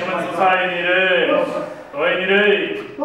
주만 감사의 일을 너의 일을